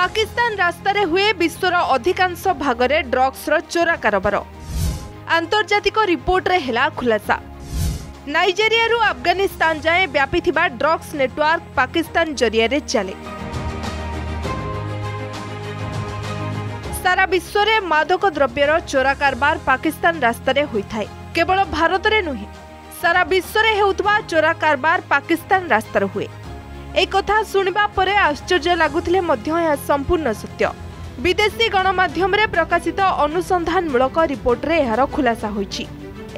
ପାକିସ୍ତାନ ରାସ୍ତାରେ ହୁଏ ବିଶ୍ୱର ଅଧିକାଂଶ ଭାଗରେ ଡ୍ରଗ୍ସର ଚୋରା କାରବାର। ଆନ୍ତର୍ଜାତିକ ରିପୋର୍ଟରେ ହେଲା ଖୁଲାସା। ନାଇଜେରିଆରୁ ଆଫଗାନିସ୍ତାନ ଯାଏଁ ବ୍ୟାପିଥିବା ଡ୍ରଗ୍ସ ନେଟୱାର୍କ ପାକିସ୍ତାନ ଜରିଆରେ ଚାଲେ। ସାରା ବିଶ୍ୱରେ ମାଦକ ଦ୍ରବ୍ୟର ଚୋରା କାରବାର ପାକିସ୍ତାନ ରାସ୍ତାରେ ହୋଇଥାଏ। କେବଳ ଭାରତରେ ନୁହେଁ ସାରା ବିଶ୍ୱରେ ହେଉଥିବା ଚୋରା କାରବାର ପାକିସ୍ତାନ ରାସ୍ତାରେ ହୁଏ। ଏ କଥା ଶୁଣିବା ପରେ ଆଶ୍ଚର୍ଯ୍ୟ ଲାଗୁଥିଲେ ମଧ୍ୟ ଏହା ସମ୍ପୂର୍ଣ୍ଣ ସତ୍ୟ। ବିଦେଶୀ ଗଣମାଧ୍ୟମରେ ପ୍ରକାଶିତ ଅନୁସନ୍ଧାନମୂଳକ ରିପୋର୍ଟରେ ଏହାର ଖୁଲାସା ହୋଇଛି।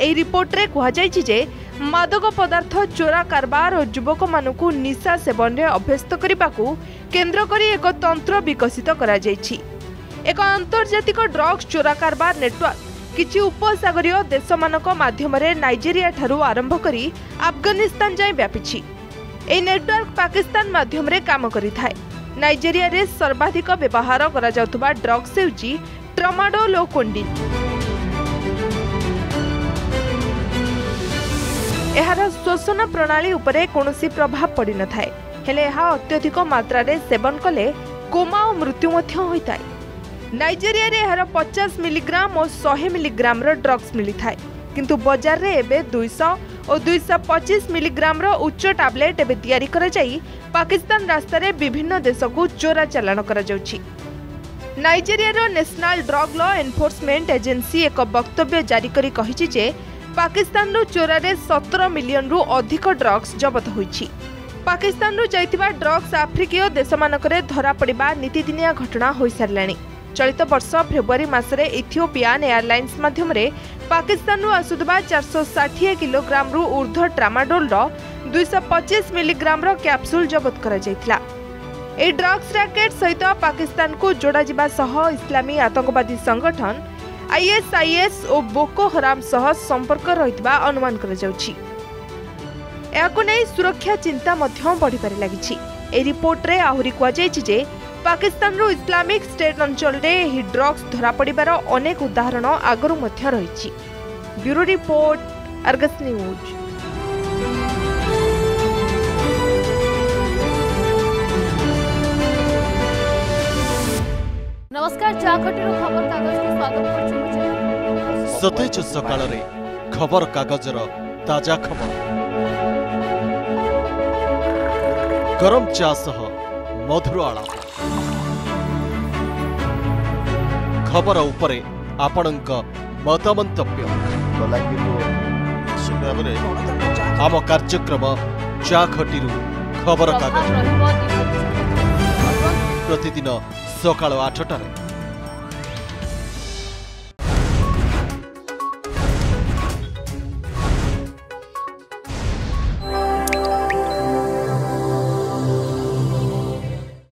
ଏହି ରିପୋର୍ଟରେ କୁହାଯାଇଛି ଯେ ମାଦକ ପଦାର୍ଥ ଚୋରା କାରବାର ଓ ଯୁବକମାନଙ୍କୁ ନିଶା ସେବନରେ ଅଭ୍ୟସ୍ତ କରିବାକୁ କେନ୍ଦ୍ର କରି ଏକ ତନ୍ତ୍ର ବିକଶିତ କରାଯାଇଛି। ଏକ ଆନ୍ତର୍ଜାତିକ ଡ୍ରଗ୍ସ ଚୋରା କାରବାର ନେଟୱାର୍କ କିଛି ଉପସାଗରୀୟ ଦେଶମାନଙ୍କ ମାଧ୍ୟମରେ ନାଇଜେରିଆଠାରୁ ଆରମ୍ଭ କରି ଆଫଗାନିସ୍ତାନ ଯାଏଁ ବ୍ୟାପିଛି। ଏହି ନେଟୱାର୍କ ପାକିସ୍ତାନ ମାଧ୍ୟମରେ କାମ କରିଥାଏ। ନାଇଜେରିଆରେ ସର୍ବାଧିକ ବ୍ୟବହାର କରାଯାଉଥିବା ଡ୍ରଗ୍ସ ହେଉଛି ଟ୍ରମାଡୋଲ ଓ କୋଣ୍ଡିନ୍ ଏହାର ଶୋଷଣ ପ୍ରଣାଳୀ ଉପରେ କୌଣସି ପ୍ରଭାବ ପଡ଼ିନଥାଏ। ହେଲେ ଏହା ଅତ୍ୟଧିକ ମାତ୍ରାରେ ସେବନ କଲେ କୋମା ଓ ମୃତ୍ୟୁ ମଧ୍ୟ ହୋଇଥାଏ। ନାଇଜେରିଆରେ ଏହାର ପଚାଶ ମିଲିଗ୍ରାମ ଓ ଶହେ ମିଲିଗ୍ରାମର ଡ୍ରଗ୍ସ ମିଳିଥାଏ। କିନ୍ତୁ ବଜାରରେ ଏବେ ଦୁଇଶହ ଓ ଦୁଇଶହ ପଚିଶ ମିଲିଗ୍ରାମର ଉଚ୍ଚ ଟାବଲେଟ୍ ଏବେ ତିଆରି କରାଯାଇ ପାକିସ୍ତାନ ରାସ୍ତାରେ ବିଭିନ୍ନ ଦେଶକୁ ଚୋରା ଚାଲାଣ କରାଯାଉଛି। ନାଇଜେରିଆର national drug law enforcement agency ଏକ ବକ୍ତବ୍ୟ ଜାରି କରି କହିଛି ଯେ ପାକିସ୍ତାନରୁ ଚୋରାରେ ସତର ମିଲିୟନରୁ ଅଧିକ ଡ୍ରଗ୍ସ ଜବତ ହୋଇଛି। ପାକିସ୍ତାନରୁ ଯାଇଥିବା ଡ୍ରଗ୍ସ ଆଫ୍ରିକୀୟ ଦେଶମାନଙ୍କରେ ଧରାପଡ଼ିବା ନୀତିଦିନିଆ ଘଟଣା ହୋଇସାରିଲାଣି। ଚଳିତ ବର୍ଷ ଫେବୃଆରୀ ମାସରେ ଇଥିଓପିଆନ୍ ଏୟାରଲାଇନ୍ସ ମାଧ୍ୟମରେ ପାକିସ୍ତାନରୁ ଆସୁଥିବା ଚାରିଶହ ଷାଠିଏ କିଲୋଗ୍ରାମରୁ ଉର୍ଦ୍ଧ୍ୱ ଟ୍ରାମାଡୋଲର ଦୁଇଶହ ପଚିଶ ମିଲିଗ୍ରାମର କ୍ୟାପସୁଲ ଜବତ କରାଯାଇଥିଲା। ଏହି ଡ୍ରଗ୍ସ ରାକେଟ୍ ସହିତ ପାକିସ୍ତାନକୁ ଯୋଡ଼ାଯିବା ସହ ଇସଲାମୀ ଆତଙ୍କବାଦୀ ସଂଗଠନ ଆଇଏସ୍ଆଇଏସ୍ ଓ ବୋକୋ ହରାମ ସହ ସମ୍ପର୍କ ରହିଥିବା ଅନୁମାନ କରାଯାଉଛି। ଏହାକୁ ନେଇ ସୁରକ୍ଷା ଚିନ୍ତା ମଧ୍ୟ ବଢ଼ିବାରେ ଲାଗିଛି। ଏହି ରିପୋର୍ଟରେ ଆହୁରି କୁହାଯାଇଛି ଯେ ପାକିସ୍ତାନରୁ ଇସଲାମିକ ଷ୍ଟେଟ୍ ଅଞ୍ଚଳରେ ଏହି ଡ୍ରଗ୍ସ ଧରାପଡ଼ିବାର ଅନେକ ଉଦାହରଣ ଆଗରୁ ମଧ୍ୟ ରହିଛି। Bureau report Argus news. ନମସ୍କାର ଚାଖଟିରୁ ସ୍ୱାଗତ କରୁଛୁ। ସତେଜ ସକାଳରେ ଖବର କାଗଜର ତାଜା ଖବର। ଗରମ ଚା ସହ ମଧୁର ଆଳାପ ଖବର ଉପରେ ଆପଣଙ୍କ ମତମନ୍ତବ୍ୟ। ଭାବରେ ଆମ କାର୍ଯ୍ୟକ୍ରମ ଚା ଖଟିରୁ ଖବର ପ୍ରଭାତ କାଗଜ ରହିବ ଦିନ ପ୍ରତିଦିନ ସକାଳ ଆଠଟାରେ